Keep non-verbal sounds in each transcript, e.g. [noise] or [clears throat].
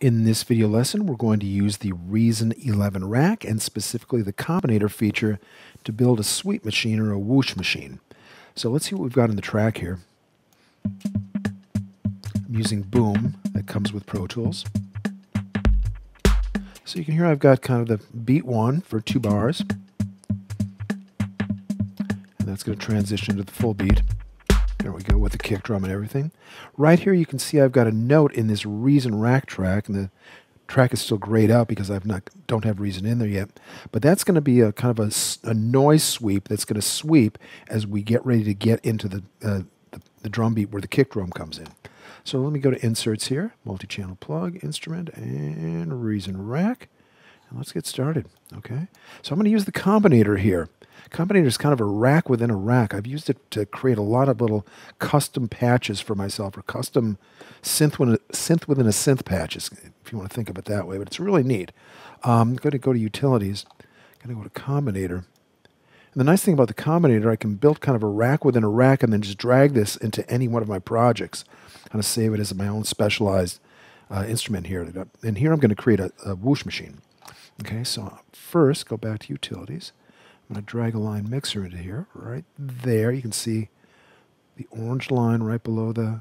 In this video lesson, we're going to use the Reason 11 rack and specifically the combinator feature to build a sweep machine or a whoosh machine. So let's see what we've got in the track here. I'm using Boom that comes with Pro Tools. So you can hear I've got kind of the beat one for two bars. And that's going to transition to the full beat. There we go with the kick drum and everything. Right here you can see I've got a note in this Reason rack track and the track is still grayed out because I've not don't have Reason in there yet. But that's going to be a kind of a, a noise sweep that's going to sweep as we get ready to get into the, uh, the, the drum beat where the kick drum comes in. So let me go to inserts here, multi-channel plug, instrument, and Reason rack. Let's get started, okay? So I'm going to use the combinator here. Combinator is kind of a rack within a rack. I've used it to create a lot of little custom patches for myself, or custom synth within a, synth, within a synth patches, if you want to think of it that way. But it's really neat. Um, I'm going to go to Utilities. I'm going to go to Combinator. And the nice thing about the Combinator, I can build kind of a rack within a rack and then just drag this into any one of my projects. Going to save it as my own specialized uh, instrument here. And here I'm going to create a, a whoosh machine. Okay, so first go back to Utilities. I'm going to drag a line mixer into here, right there. You can see the orange line right below the,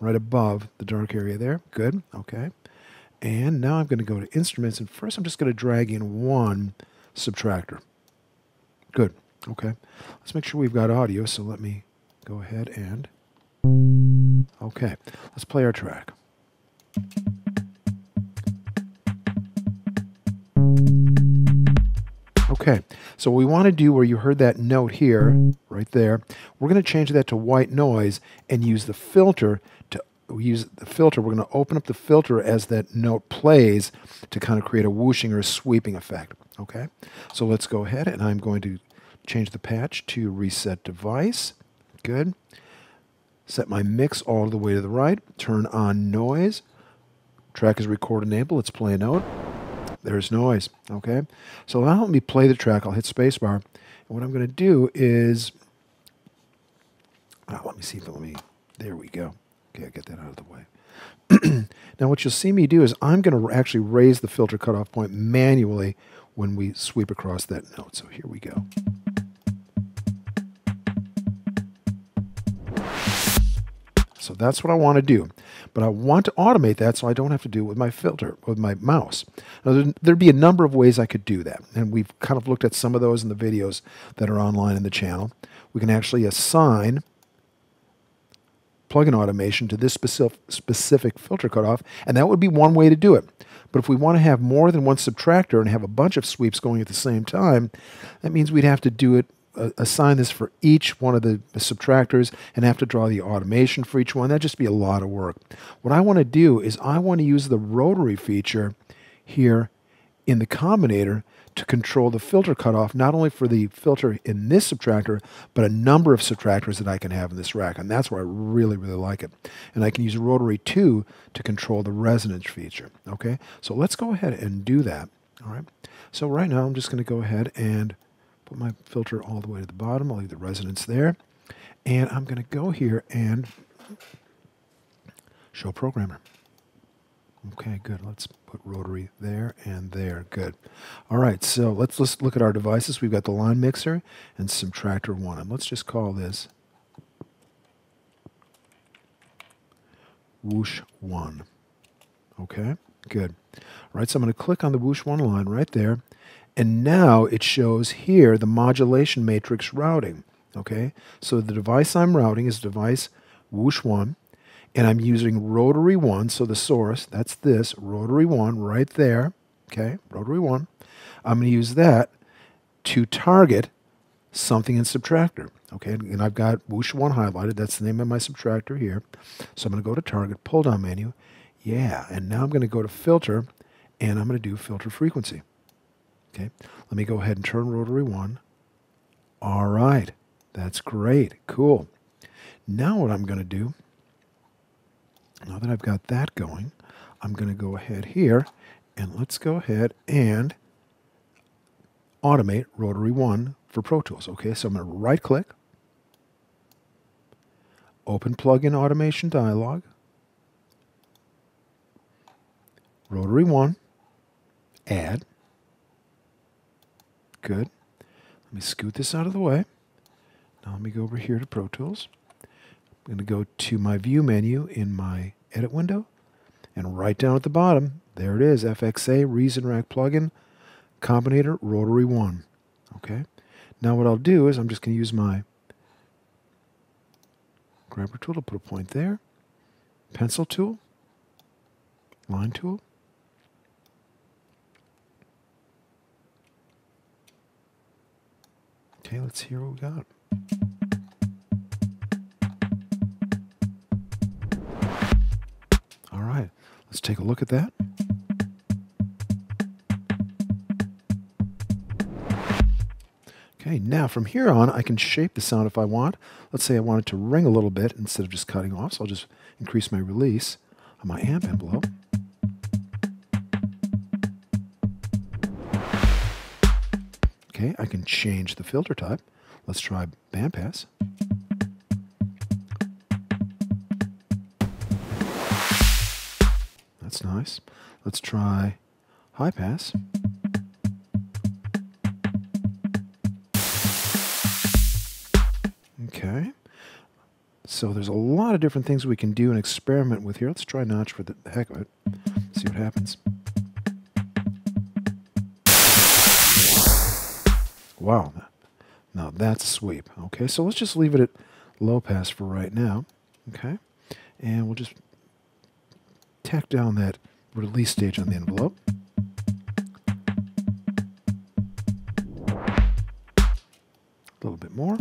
right above the dark area there. Good, okay. And now I'm going to go to instruments, and first I'm just going to drag in one subtractor. Good, okay. Let's make sure we've got audio, so let me go ahead and, okay, let's play our track. Okay, so we want to do where you heard that note here, right there, we're going to change that to white noise and use the filter to use the filter. We're going to open up the filter as that note plays to kind of create a whooshing or a sweeping effect. Okay, so let's go ahead and I'm going to change the patch to reset device. Good. Set my mix all the way to the right. Turn on noise. Track is record enabled. Let's play a note there's noise. Okay, so now let me play the track. I'll hit spacebar. And what I'm going to do is, oh, let me see if let me. There we go. Okay, I get that out of the way. [clears throat] now what you'll see me do is I'm going to actually raise the filter cutoff point manually when we sweep across that note. So here we go. So that's what I want to do. But I want to automate that so I don't have to do it with my filter, with my mouse. Now, there'd be a number of ways I could do that. And we've kind of looked at some of those in the videos that are online in the channel. We can actually assign plugin automation to this specific, specific filter cutoff, and that would be one way to do it. But if we want to have more than one subtractor and have a bunch of sweeps going at the same time, that means we'd have to do it assign this for each one of the subtractors and have to draw the automation for each one. That'd just be a lot of work. What I want to do is I want to use the rotary feature here in the combinator to control the filter cutoff, not only for the filter in this subtractor, but a number of subtractors that I can have in this rack. And that's where I really, really like it. And I can use rotary 2 to control the resonance feature. Okay, so let's go ahead and do that. All right, so right now I'm just going to go ahead and Put my filter all the way to the bottom. I'll leave the resonance there. And I'm going to go here and show programmer. Okay, good. Let's put rotary there and there. Good. All right, so let's, let's look at our devices. We've got the line mixer and subtractor one. And let's just call this whoosh one. Okay, good. All right, so I'm going to click on the whoosh one line right there. And now it shows here the modulation matrix routing. Okay, so the device I'm routing is device whoosh 1, and I'm using rotary 1, so the source, that's this, rotary 1 right there. Okay, rotary 1. I'm going to use that to target something in subtractor. Okay, and I've got whoosh 1 highlighted. That's the name of my subtractor here. So I'm going to go to target, pull down menu. Yeah, and now I'm going to go to filter, and I'm going to do filter frequency. Okay, let me go ahead and turn rotary 1. All right, that's great, cool. Now what I'm going to do, now that I've got that going, I'm going to go ahead here and let's go ahead and automate rotary 1 for Pro Tools. Okay, so I'm going to right click, open plugin automation dialog, rotary 1, add. Good. Let me scoot this out of the way. Now let me go over here to Pro Tools. I'm going to go to my View menu in my Edit window. And right down at the bottom, there it is, FXA Reason Rack Plugin Combinator Rotary 1. Okay. Now what I'll do is I'm just going to use my grabber tool to put a point there, pencil tool, line tool, Okay, let's hear what we got. All right, let's take a look at that. Okay, now from here on, I can shape the sound if I want. Let's say I want it to ring a little bit instead of just cutting off, so I'll just increase my release on my amp envelope. Okay, I can change the filter type. Let's try bandpass. That's nice. Let's try high pass. Okay. So there's a lot of different things we can do and experiment with here. Let's try notch for the heck of it. See what happens. Wow. Now that's a sweep. Okay, so let's just leave it at low pass for right now. Okay, and we'll just tack down that release stage on the envelope. A little bit more.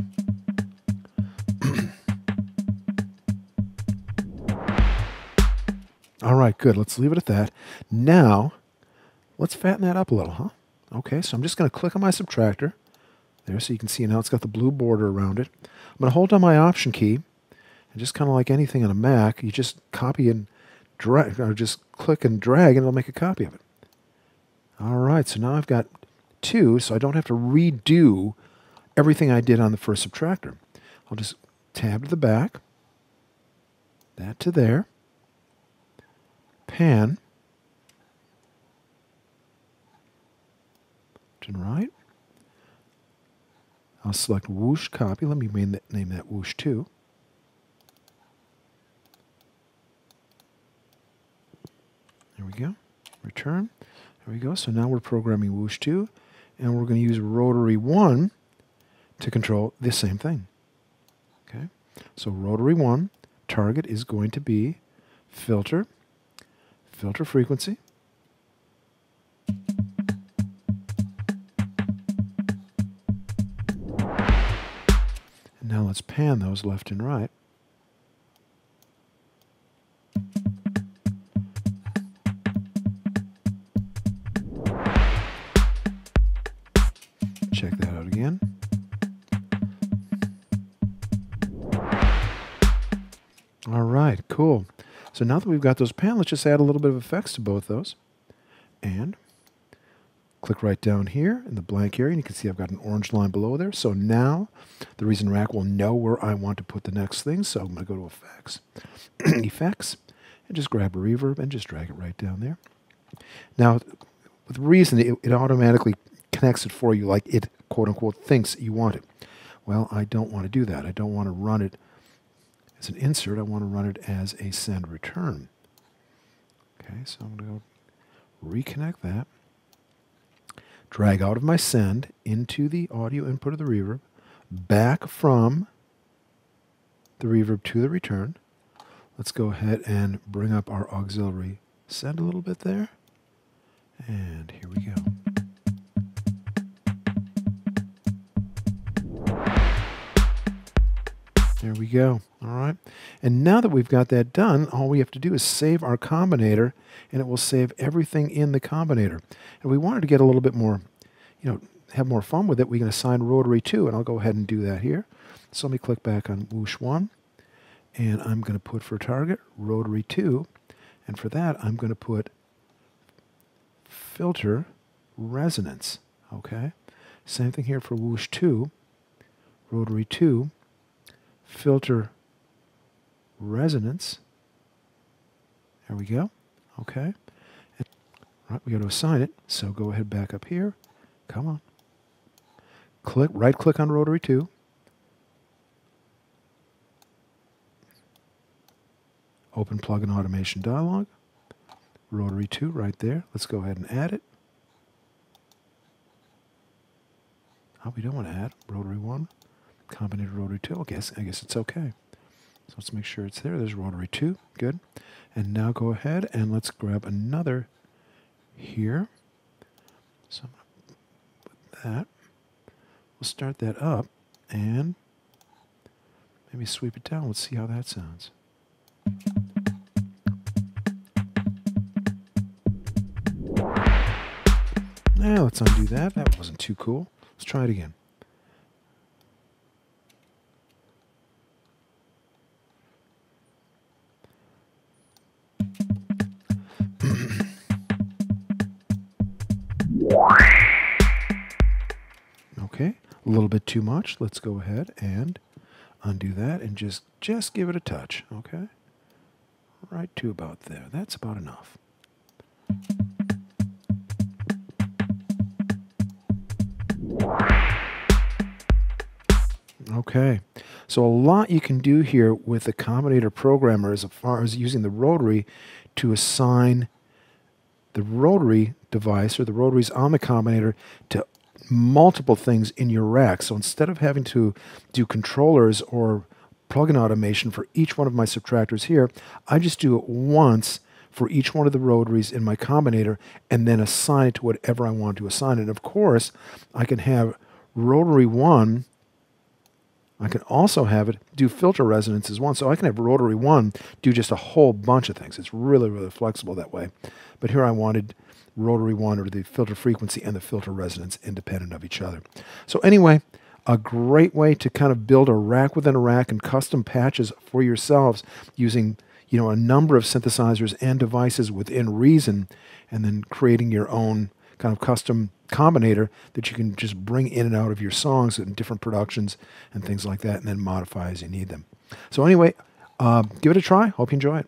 [clears throat] All right, good. Let's leave it at that. Now, let's fatten that up a little, huh? Okay, so I'm just going to click on my subtractor there so you can see now it's got the blue border around it. I'm going to hold down my option key and just kind of like anything on a Mac, you just copy and drag or just click and drag and it'll make a copy of it. All right, so now I've got two, so I don't have to redo everything I did on the first subtractor. I'll just tab to the back, that to there, pan, to right, I'll select whoosh copy. Let me name that, name that whoosh 2. There we go. Return. There we go. So now we're programming whoosh 2, and we're going to use rotary 1 to control the same thing. Okay. So rotary 1 target is going to be filter, filter frequency, Now let's pan those left and right. Check that out again. All right, cool. So now that we've got those pan, let's just add a little bit of effects to both those. And Click right down here in the blank area, and you can see I've got an orange line below there. So now the Reason Rack will know where I want to put the next thing. So I'm going to go to Effects, [clears throat] Effects, and just grab a reverb and just drag it right down there. Now, with Reason, it, it automatically connects it for you like it, quote unquote, thinks you want it. Well, I don't want to do that. I don't want to run it as an insert. I want to run it as a send return. Okay, so I'm going to go reconnect that drag out of my send into the audio input of the reverb, back from the reverb to the return. Let's go ahead and bring up our auxiliary send a little bit there. And here we go. There we go. All right. And now that we've got that done, all we have to do is save our combinator and it will save everything in the combinator. And we wanted to get a little bit more, you know, have more fun with it. We can assign rotary 2 and I'll go ahead and do that here. So let me click back on whoosh 1 and I'm going to put for target rotary 2 and for that I'm going to put filter resonance. Okay. Same thing here for whoosh 2, rotary 2 filter resonance. There we go. Okay. Right, we got to assign it. So go ahead back up here. Come on. Click right click on rotary 2. Open plugin automation dialog. Rotary 2 right there. Let's go ahead and add it. Oh, we don't want to add rotary 1. Combinator rotary 2. I guess, I guess it's okay. So let's make sure it's there. There's rotary 2. Good. And now go ahead and let's grab another here. So I'm going to put that. We'll start that up and maybe sweep it down. Let's see how that sounds. Now let's undo that. That wasn't too cool. Let's try it again. Okay, a little bit too much. Let's go ahead and undo that and just just give it a touch, okay? Right to about there. That's about enough. Okay, so a lot you can do here with the combinator programmer as far as using the rotary to assign the rotary device or the rotaries on the combinator to multiple things in your rack. So instead of having to do controllers or plug-in automation for each one of my subtractors here, I just do it once for each one of the rotaries in my combinator and then assign it to whatever I want to assign it. And of course, I can have rotary 1 I can also have it do filter resonance as one. So I can have rotary 1 do just a whole bunch of things. It's really, really flexible that way. But here I wanted rotary 1 or the filter frequency and the filter resonance independent of each other. So anyway, a great way to kind of build a rack within a rack and custom patches for yourselves using you know a number of synthesizers and devices within Reason and then creating your own kind of custom combinator that you can just bring in and out of your songs in different productions and things like that and then modify as you need them. So anyway, uh, give it a try. Hope you enjoy it.